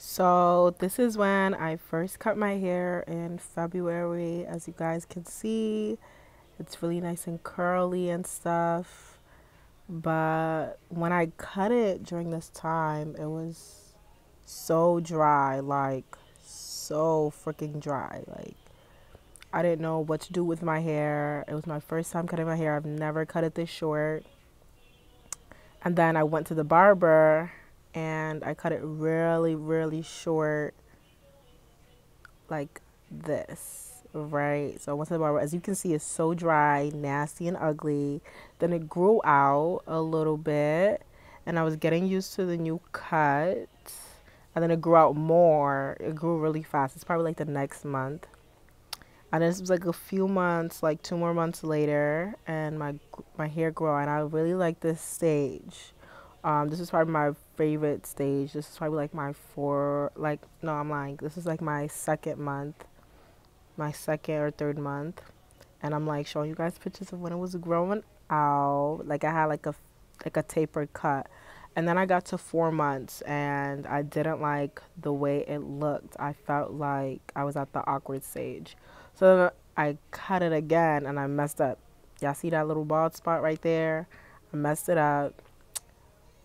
So this is when I first cut my hair in February. As you guys can see, it's really nice and curly and stuff. But when I cut it during this time, it was so dry, like so freaking dry. Like I didn't know what to do with my hair. It was my first time cutting my hair. I've never cut it this short. And then I went to the barber and I cut it really, really short, like this, right? So to the barber. As you can see, it's so dry, nasty, and ugly. Then it grew out a little bit, and I was getting used to the new cut. And then it grew out more. It grew really fast. It's probably like the next month. And this was like a few months, like two more months later, and my my hair grew. And I really like this stage um, this is probably my favorite stage. This is probably like my four, like, no, I'm lying. This is like my second month, my second or third month. And I'm like showing you guys pictures of when it was growing out. Like I had like a, like a tapered cut. And then I got to four months and I didn't like the way it looked. I felt like I was at the awkward stage. So I cut it again and I messed up. Y'all see that little bald spot right there? I messed it up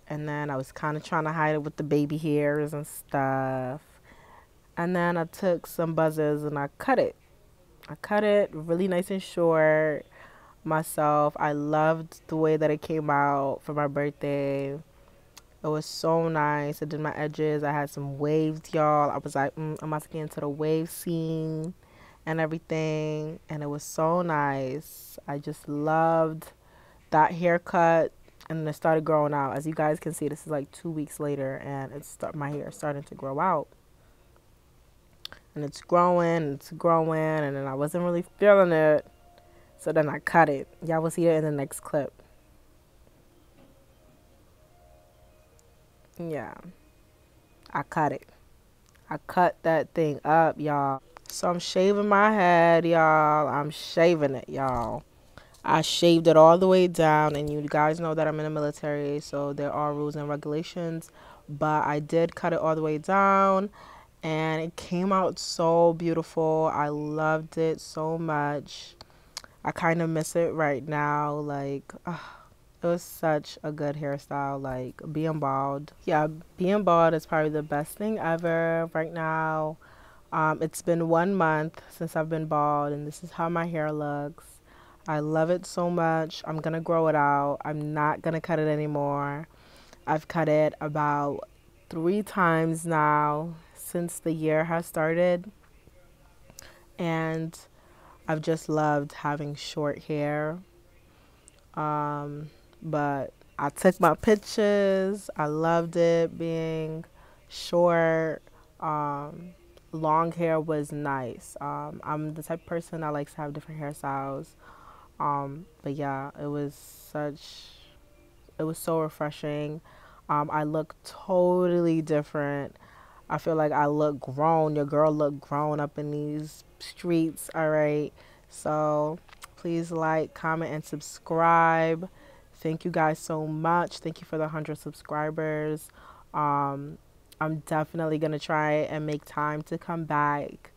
and then I was kind of trying to hide it with the baby hairs and stuff. And then I took some buzzers and I cut it. I cut it really nice and short myself. I loved the way that it came out for my birthday. It was so nice. I did my edges. I had some waves, y'all. I was like, mm, I'm about to get into the wave scene and everything. And it was so nice. I just loved that haircut and then it started growing out. As you guys can see, this is like two weeks later, and it's start my hair is starting to grow out, and it's growing, it's growing, and then I wasn't really feeling it, so then I cut it. Y'all will see it in the next clip. Yeah, I cut it. I cut that thing up, y'all. So I'm shaving my head, y'all. I'm shaving it, y'all. I shaved it all the way down, and you guys know that I'm in the military, so there are rules and regulations. But I did cut it all the way down, and it came out so beautiful. I loved it so much. I kind of miss it right now. Like, uh, it was such a good hairstyle. Like, being bald. Yeah, being bald is probably the best thing ever right now. Um, it's been one month since I've been bald, and this is how my hair looks. I love it so much. I'm going to grow it out. I'm not going to cut it anymore. I've cut it about three times now since the year has started. And I've just loved having short hair. Um, but I took my pictures. I loved it being short. Um, long hair was nice. Um, I'm the type of person that likes to have different hairstyles. Um, but yeah, it was such, it was so refreshing. Um, I look totally different. I feel like I look grown. Your girl look grown up in these streets. All right. So please like, comment, and subscribe. Thank you guys so much. Thank you for the 100 subscribers. Um, I'm definitely going to try and make time to come back.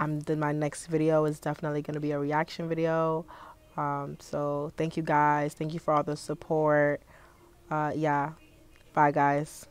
I'm then my next video is definitely going to be a reaction video. Um, so thank you guys. Thank you for all the support. Uh, yeah. Bye, guys.